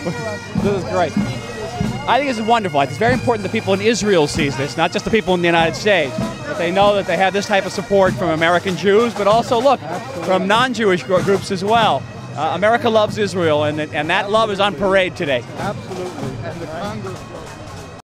this is great. I think this is wonderful. It's very important that people in Israel sees this, not just the people in the United States. That they know that they have this type of support from American Jews, but also look from non-Jewish groups as well. Uh, America loves Israel, and and that love is on parade today. Absolutely. And the Congress